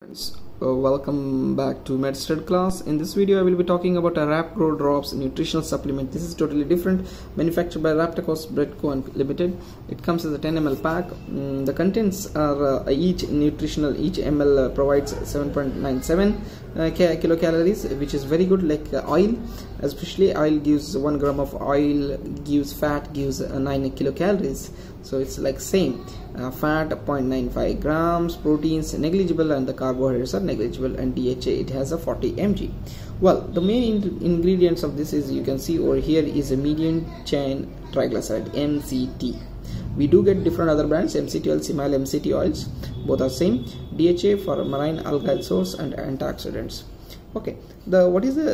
Friends, uh, welcome back to MedStud class. In this video, I will be talking about a Rapgrow Drops nutritional supplement. This is totally different, manufactured by Raptakos Brett Co. Limited. It comes as a 10 ml pack. Mm, the contents are uh, each nutritional, each ml uh, provides 7.97 uh, ca- kilocalories, which is very good. Like uh, oil, especially oil gives one gram of oil, gives fat, gives uh, 9 kilocalories. So it's like same. Fat 0.95 grams, proteins negligible, and the carbohydrates are negligible. And DHA it has a 40 mg. Well, the main in- ingredients of this is you can see over here is a medium chain triglyceride MCT. We do get different other brands MCT oil, MCT oils. Both are same. DHA for marine algal source and antioxidants okay. The what is the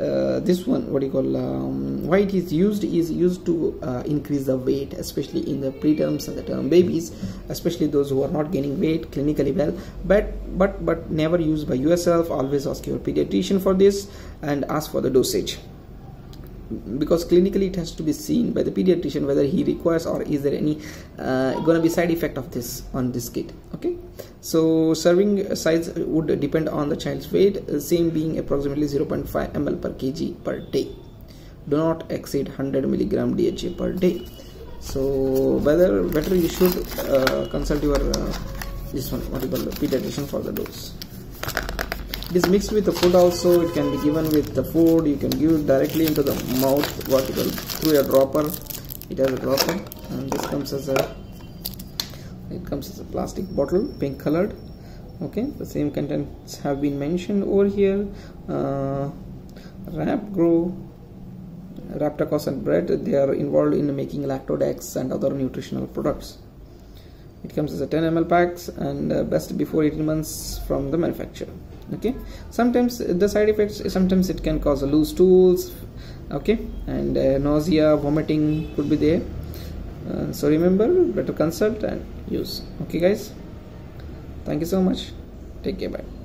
uh, this one what do you call um, why it is used is used to uh, increase the weight especially in the preterms and the term babies especially those who are not gaining weight clinically well. But but but never used by yourself. Always ask your pediatrician for this and ask for the dosage because clinically it has to be seen by the pediatrician whether he requires or is there any uh, to be side effect of this on this kid okay? So serving size would depend on the child's weight uh, same being approximately 0.5 ml per kg per day. Do not exceed 100 milligram dha per day. So whether better you should uh, consult your uh, this one what you call pediatrician for the dose it is mixed with the food also. It can be given with the food. You can give it directly into the mouth. Vertical through a dropper. It has a dropper and this comes as a it comes as a plastic bottle pink colored. Okay the same contents have been mentioned over here. Uh, rap grow Raptakos and Brett they are involved in making lactodex and other nutritional products it comes as a 10 ml packs and uh, best before 18 months from the manufacturer okay? Sometimes the side effects sometimes it can cause loose stools okay? And uh, nausea vomiting could be there. Uh, so remember better consult and use okay guys? Thank you so much. Take care bye